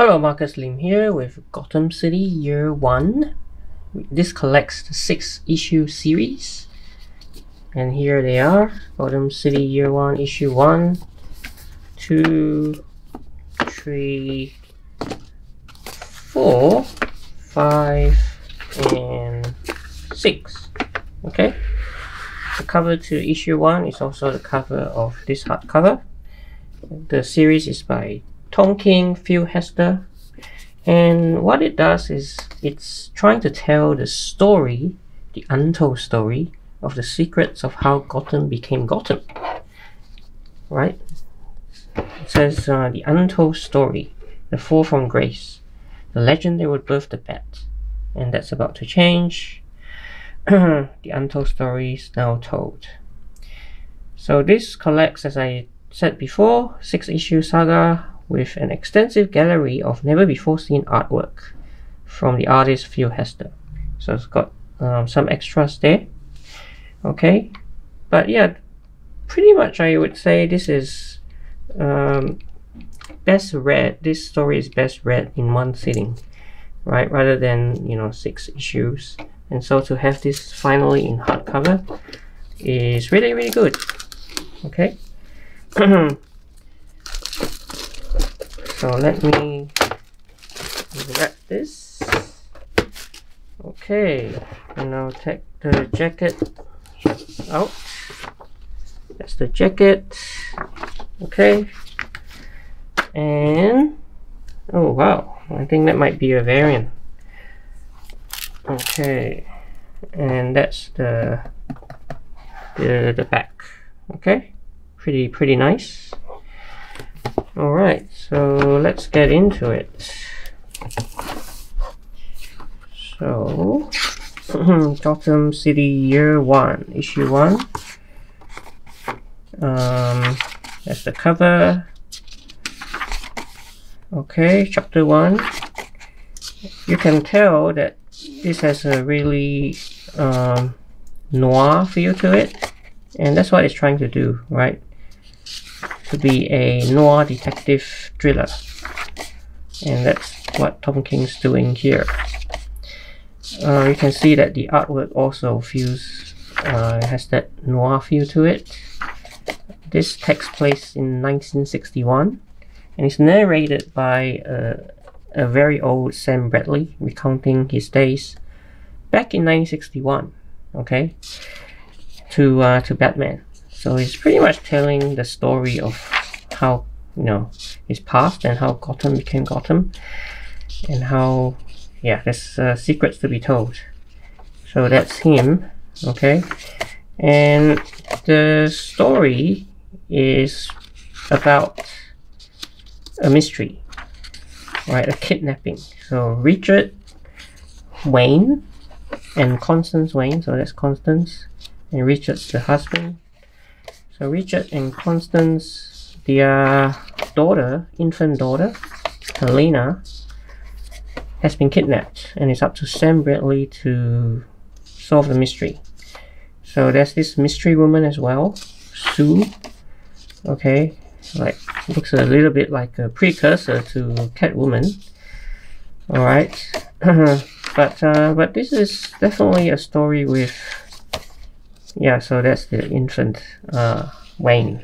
Hello, Marcus Lim here with Gotham City Year 1. This collects the 6 issue series. And here they are Gotham City Year 1, Issue 1, 2, 3, 4, 5, and 6. Okay? The cover to issue 1 is also the cover of this hardcover. The series is by Tom King, Phil Hester. And what it does is it's trying to tell the story, the untold story, of the secrets of how Gotham became Gotham. Right? It says uh, the untold story, the fall from grace, the legend that would birth the bat. And that's about to change. the untold story is now told. So this collects, as I said before, six issue saga with an extensive gallery of never before seen artwork from the artist Phil Hester. So it's got um, some extras there. Okay, but yeah, pretty much I would say this is um, best read. This story is best read in one sitting, right? Rather than you know six issues. And so to have this finally in hardcover is really really good. Okay. so let me wrap this. Okay and I'll take the jacket out. That's the jacket. Okay. And oh wow. I think that might be a variant. Okay. And that's the the, the back. Okay. Pretty pretty nice Alright, so let's get into it. So, Gotham City Year 1, Issue 1. Um, that's the cover. Okay, Chapter 1. You can tell that this has a really um, noir feel to it. And that's what it's trying to do, right? To be a noir detective thriller. And that's what Tom King's doing here. Uh, you can see that the artwork also feels uh, has that noir feel to it. This takes place in 1961 and it's narrated by uh, a very old Slam Bradley recounting his days back in 1961 okay to uh, to Batman so it's pretty much telling the story of how, you know, his past and how Gotham became Gotham. And how, yeah, there's uh, secrets to be told. So that's him, okay? And the story is about a mystery, right? A kidnapping. So Richard Wayne and Constance Wayne, so that's Constance, and Richard's the husband, so Richard and Constance, their daughter, infant daughter, Helena, has been kidnapped and it's up to Slam Bradley to solve the mystery. So there's this mystery woman as well, Sue. Okay, like looks a little bit like a precursor to Catwoman. All right, but uh, but this is definitely a story with yeah so that's the infant uh, Wayne.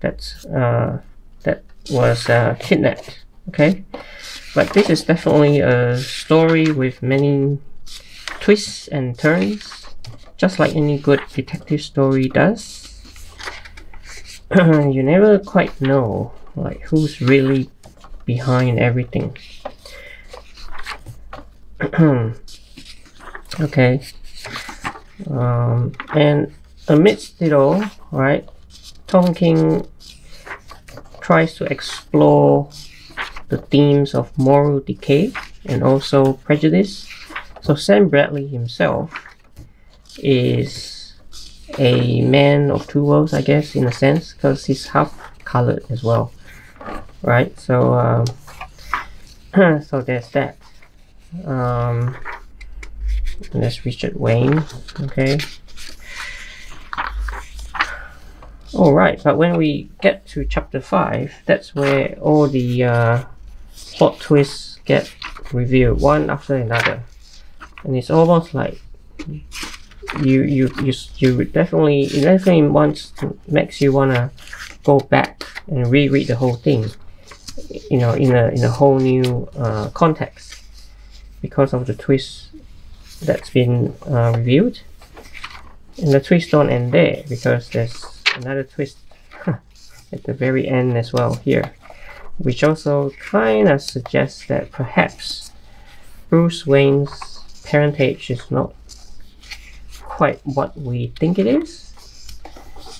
That's uh, that was uh, kidnapped okay? But this is definitely a story with many twists and turns just like any good detective story does. You never quite know like who's really behind everything. Okay um, and amidst it all, right, Tom King tries to explore the themes of moral decay and also prejudice. So Slam Bradley himself is a man of two worlds, I guess, in a sense, because he's half colored as well, right? So, um, so there's that. Um, that's Richard Wayne. Okay. Alright, but when we get to chapter 5, that's where all the uh, plot twists get revealed one after another, and it's almost like you you you you definitely it definitely wants to makes you wanna go back and reread the whole thing, you know, in a in a whole new uh, context because of the twist that's been uh, revealed. And the twist don't end there because there's another twist at the very end as well here, which also kind of suggests that perhaps Bruce Wayne's parentage is not quite what we think it is.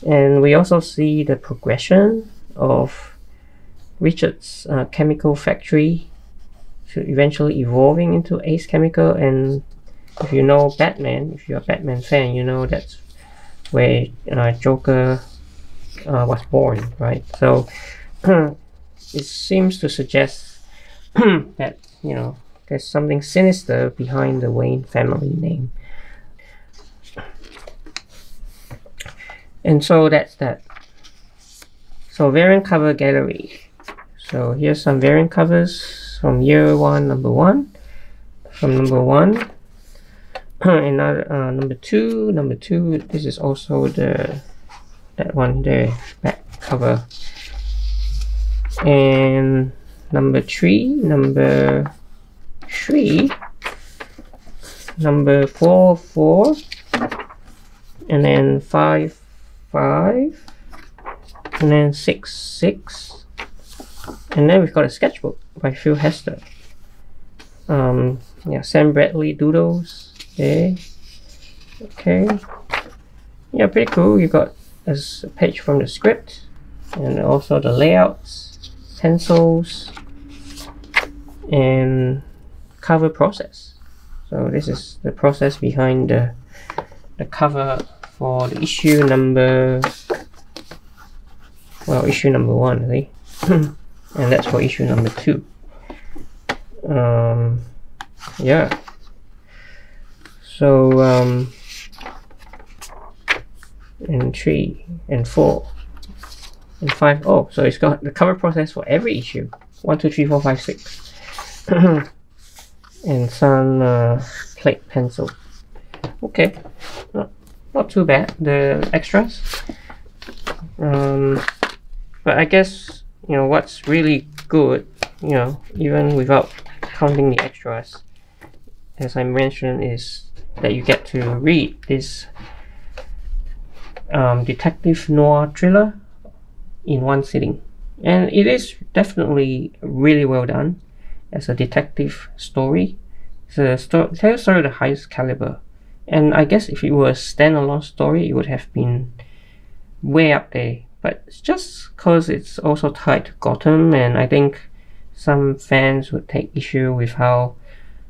And we also see the progression of Richard's uh, chemical factory to eventually evolving into Ace Chemical and if you know Batman, if you're a Batman fan, you know that's where uh, Joker uh, was born, right? So it seems to suggest that you know there's something sinister behind the Wayne family name. And so that's that. So variant cover gallery. So here's some variant covers from year one, number one. From number one another uh, number two. Number two this is also the that one the back cover. And number three number three number four four and then five five and then six six. And then we've got a sketchbook by Phil Hester. Um yeah Slam Bradley doodles Okay. Okay. Yeah, pretty cool. You got a page from the script and also the layouts, pencils, and cover process. So this is the process behind the, the cover for the issue number, well, issue number one, think. and that's for issue number two. Um, yeah so um, and three and four and five. Oh, so it's got the cover process for every issue. One, two, three, four, five, six. and some uh, plate pencil. Okay, not, not too bad. The extras. Um, but I guess you know what's really good. You know, even without counting the extras, as I mentioned, is that you get to read this um, detective noir thriller in one sitting. And it is definitely really well done as a detective story. It's a tell story of the highest caliber. And I guess if it were a standalone story, it would have been way up there. But it's just because it's also tied to Gotham, and I think some fans would take issue with how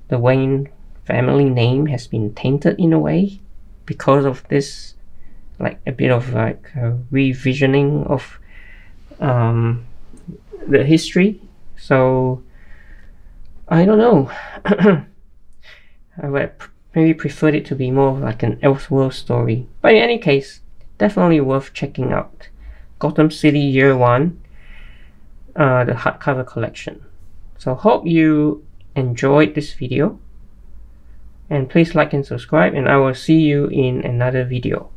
the Wayne family name has been tainted in a way because of this like a bit of like a revisioning of um, the history. So I don't know. I would maybe preferred it to be more like an Elseworld story. But in any case definitely worth checking out. Gotham City Year 1 uh, the hardcover collection. So hope you enjoyed this video and please like and subscribe and I will see you in another video.